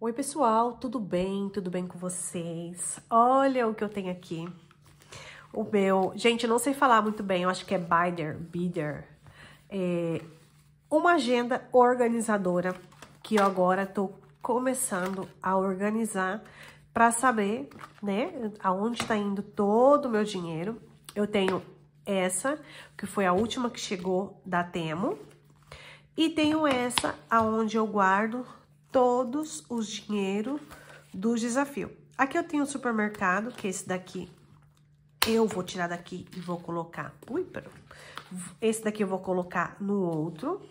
Oi, pessoal, tudo bem? Tudo bem com vocês? Olha o que eu tenho aqui. O meu... Gente, não sei falar muito bem, eu acho que é Bider, Bider. É uma agenda organizadora que eu agora tô começando a organizar para saber, né, aonde está indo todo o meu dinheiro. Eu tenho essa, que foi a última que chegou da Temo. E tenho essa, aonde eu guardo todos os dinheiro do desafio. Aqui eu tenho o supermercado, que é esse daqui eu vou tirar daqui e vou colocar... Ui, pera. Esse daqui eu vou colocar no outro.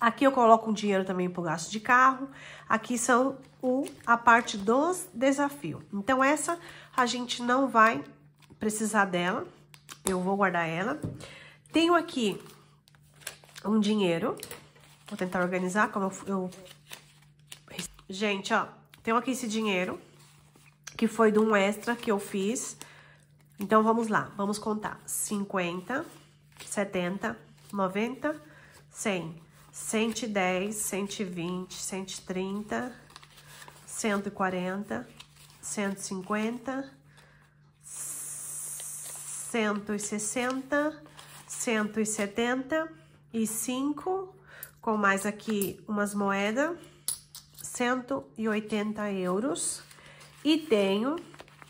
Aqui eu coloco um dinheiro também pro gasto de carro. Aqui são o, a parte dos desafios. Então, essa a gente não vai precisar dela. Eu vou guardar ela. Tenho aqui um dinheiro. Vou tentar organizar como eu, eu Gente, ó, tenho aqui esse dinheiro, que foi de um extra que eu fiz. Então, vamos lá, vamos contar. 50, 70, 90, 100, 110, 120, 130, 140, 150, 160, 175, com mais aqui umas moedas 180 euros. E tenho,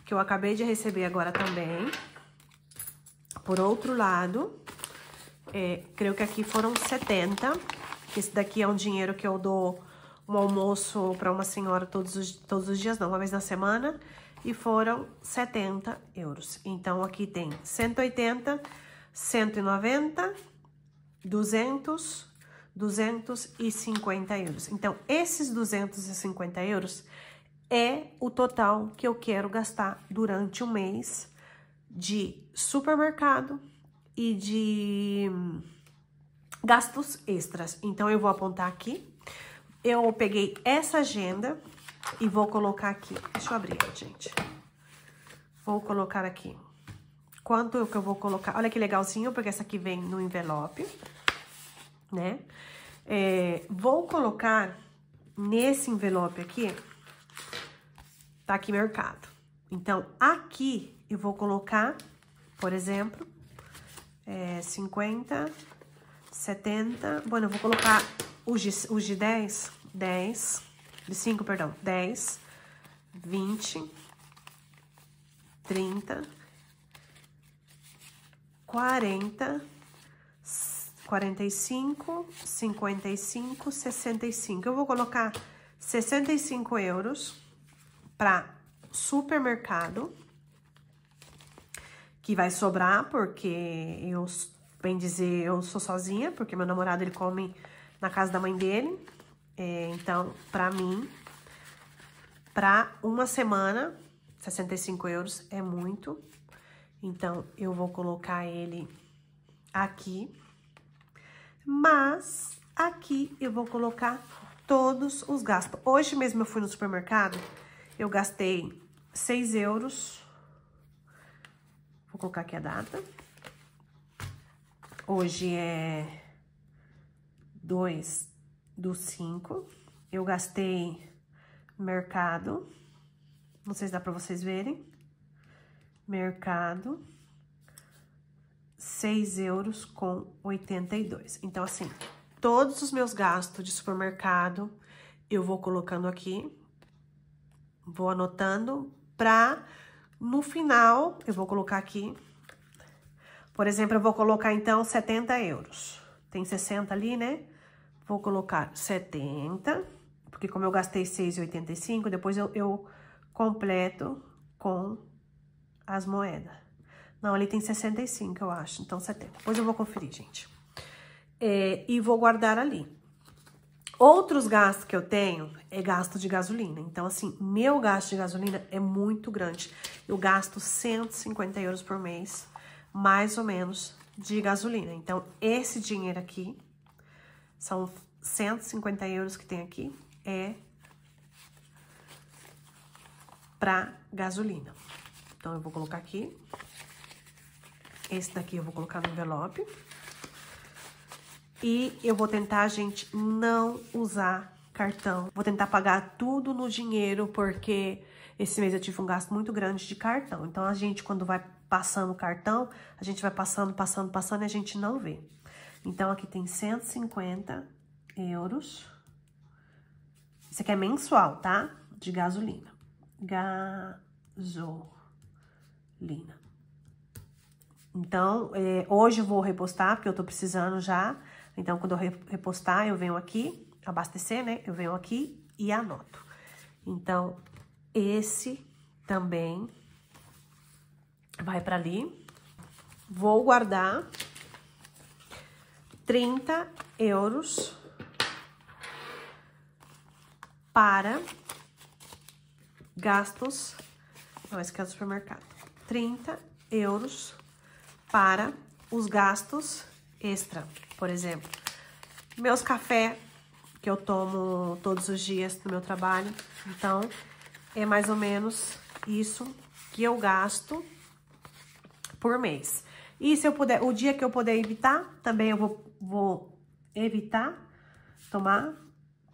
que eu acabei de receber agora também, por outro lado, é, creio que aqui foram 70, esse daqui é um dinheiro que eu dou um almoço para uma senhora todos os, todos os dias, não, uma vez na semana, e foram 70 euros. Então, aqui tem 180, 190, 200, 250 euros. Então, esses 250 euros é o total que eu quero gastar durante um mês de supermercado e de gastos extras. Então, eu vou apontar aqui. Eu peguei essa agenda e vou colocar aqui. Deixa eu abrir, gente. Vou colocar aqui. Quanto que eu vou colocar? Olha que legalzinho, porque essa aqui vem no envelope né? É, vou colocar nesse envelope aqui, tá aqui mercado. Então, aqui eu vou colocar, por exemplo, é, 50, 70, bueno, eu vou colocar os de, os de 10, 10, de 5, perdão, 10, 20, 30, 40, 45, 55, 65. Eu vou colocar 65 euros para supermercado, que vai sobrar, porque eu, bem dizer, eu sou sozinha, porque meu namorado, ele come na casa da mãe dele. É, então, para mim, para uma semana, 65 euros é muito. Então, eu vou colocar ele aqui. Mas aqui eu vou colocar todos os gastos. Hoje mesmo eu fui no supermercado, eu gastei 6 euros. Vou colocar aqui a data. Hoje é 2 do 5. Eu gastei mercado. Não sei se dá pra vocês verem. Mercado. 6 euros com 82. Então, assim, todos os meus gastos de supermercado eu vou colocando aqui, vou anotando pra no final eu vou colocar aqui, por exemplo, eu vou colocar então 70 euros. Tem 60 ali, né? Vou colocar 70, porque como eu gastei 6,85, depois eu, eu completo com as moedas. Não, ali tem 65, eu acho. Então, 70. Depois eu vou conferir, gente. É, e vou guardar ali. Outros gastos que eu tenho é gasto de gasolina. Então, assim, meu gasto de gasolina é muito grande. Eu gasto 150 euros por mês, mais ou menos, de gasolina. Então, esse dinheiro aqui, são 150 euros que tem aqui, é para gasolina. Então, eu vou colocar aqui. Esse daqui eu vou colocar no envelope. E eu vou tentar, gente, não usar cartão. Vou tentar pagar tudo no dinheiro, porque esse mês eu tive um gasto muito grande de cartão. Então, a gente, quando vai passando o cartão, a gente vai passando, passando, passando e a gente não vê. Então, aqui tem 150 euros. Isso aqui é mensual, tá? De gasolina. Gasolina. Então, é, hoje eu vou repostar, porque eu tô precisando já. Então, quando eu repostar, eu venho aqui, abastecer, né? Eu venho aqui e anoto. Então, esse também vai para ali. Vou guardar 30 euros para gastos. Não, esse aqui é do supermercado. 30 euros para os gastos extra, por exemplo. Meus cafés que eu tomo todos os dias no meu trabalho. Então, é mais ou menos isso que eu gasto por mês. E se eu puder, o dia que eu puder evitar, também eu vou, vou evitar tomar,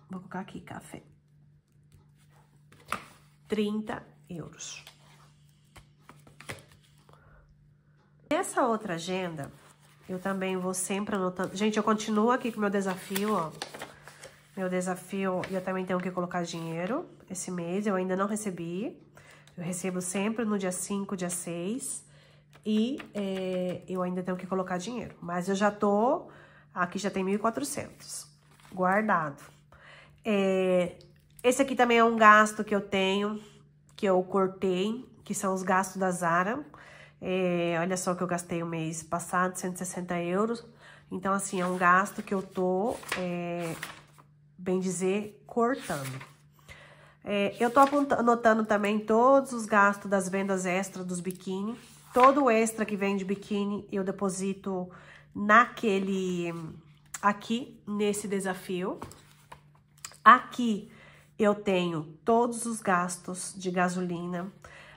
vou colocar aqui café. 30 euros. Nessa outra agenda, eu também vou sempre anotando. Gente, eu continuo aqui com o meu desafio, ó. Meu desafio, eu também tenho que colocar dinheiro esse mês, eu ainda não recebi. Eu recebo sempre no dia 5, dia 6. E é, eu ainda tenho que colocar dinheiro. Mas eu já tô, aqui já tem 1.400 guardado. É, esse aqui também é um gasto que eu tenho, que eu cortei, que são os gastos da Zara. É, olha só que eu gastei o mês passado, 160 euros. Então, assim, é um gasto que eu tô, é, bem dizer, cortando. É, eu tô anotando também todos os gastos das vendas extra dos biquíni. Todo o extra que vem de biquíni eu deposito naquele, aqui, nesse desafio. Aqui eu tenho todos os gastos de gasolina,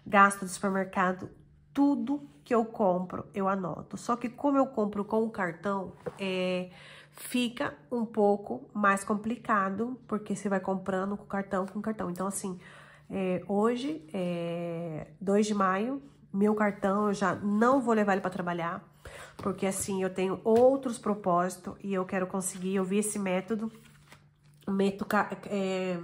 gasto de supermercado, tudo que eu compro, eu anoto. Só que como eu compro com o cartão, é, fica um pouco mais complicado, porque você vai comprando com cartão, com cartão. Então, assim, é, hoje, é 2 de maio, meu cartão eu já não vou levar ele para trabalhar, porque assim, eu tenho outros propósitos e eu quero conseguir, eu vi esse método, método é,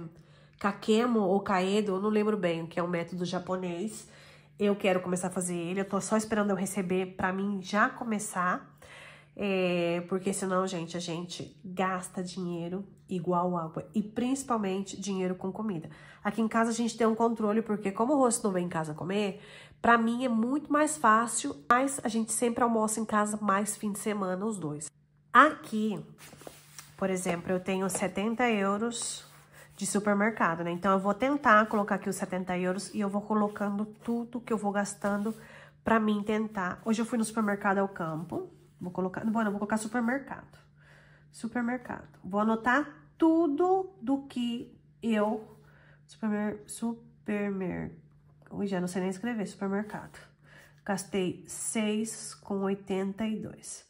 Kakemo ou Kaedo, eu não lembro bem, que é um método japonês, eu quero começar a fazer ele, eu tô só esperando eu receber para mim já começar. É, porque senão, gente, a gente gasta dinheiro igual água. E principalmente dinheiro com comida. Aqui em casa a gente tem um controle, porque como o rosto não vem em casa comer, pra mim é muito mais fácil, mas a gente sempre almoça em casa mais fim de semana, os dois. Aqui, por exemplo, eu tenho 70 euros de supermercado, né? Então, eu vou tentar colocar aqui os 70 euros e eu vou colocando tudo que eu vou gastando pra mim tentar. Hoje eu fui no supermercado ao campo, vou colocar, não, não vou colocar supermercado. Supermercado. Vou anotar tudo do que eu, supermer, supermer, ui, já não sei nem escrever, supermercado. Gastei 6,82.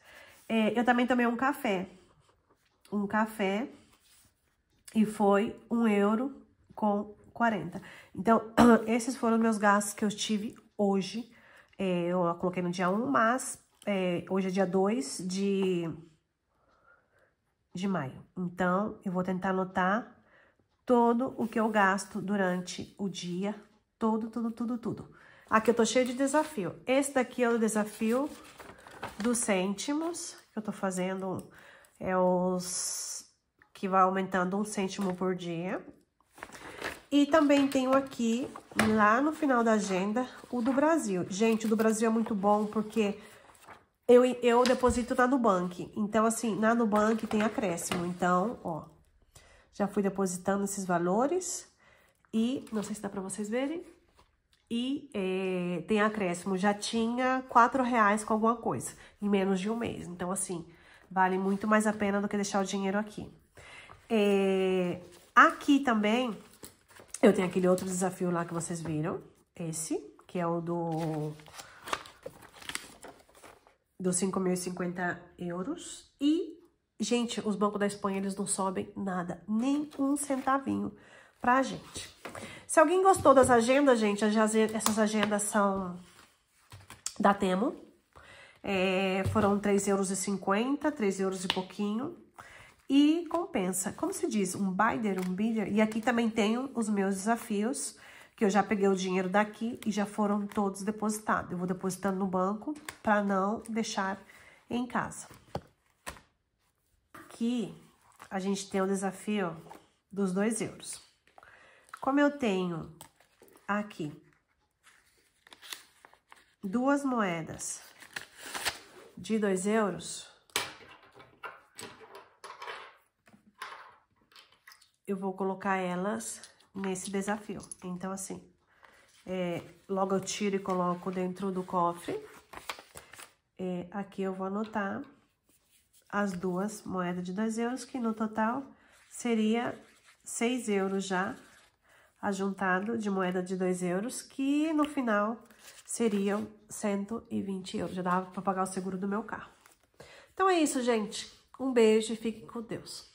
É, eu também tomei um café. Um café e foi um euro com 40. Então, esses foram meus gastos que eu tive hoje. É, eu coloquei no dia 1, mas é, hoje é dia 2 de, de maio. Então, eu vou tentar anotar todo o que eu gasto durante o dia. Todo, tudo, tudo, tudo. Aqui eu tô cheio de desafio. Esse daqui é o desafio dos cêntimos que eu tô fazendo. É os que vai aumentando um cêntimo por dia. E também tenho aqui, lá no final da agenda, o do Brasil. Gente, o do Brasil é muito bom porque eu, eu deposito na Nubank. Então, assim, na Nubank tem acréscimo. Então, ó, já fui depositando esses valores. E, não sei se dá pra vocês verem. E é, tem acréscimo. Já tinha quatro reais com alguma coisa, em menos de um mês. Então, assim, vale muito mais a pena do que deixar o dinheiro aqui. É, aqui também, eu tenho aquele outro desafio lá que vocês viram. Esse, que é o do... Dos 5.050 euros. E Gente, os bancos da Espanha, eles não sobem nada, nem um centavinho pra gente. Se alguém gostou das agendas, gente, essas agendas são da Temo. É, foram 3,50 euros, 3 euros e pouquinho. E compensa. Como se diz? Um bidder, um bidder. E aqui também tenho os meus desafios, que eu já peguei o dinheiro daqui e já foram todos depositados. Eu vou depositando no banco para não deixar em casa. Aqui a gente tem o desafio dos 2 euros. Como eu tenho aqui duas moedas de 2 euros, eu vou colocar elas nesse desafio. Então, assim, é, logo eu tiro e coloco dentro do cofre. É, aqui eu vou anotar as duas moedas de 2 euros, que no total seria 6 euros já ajuntado de moeda de 2 euros, que no final seriam 120 euros. Já dava para pagar o seguro do meu carro. Então é isso, gente. Um beijo e fiquem com Deus.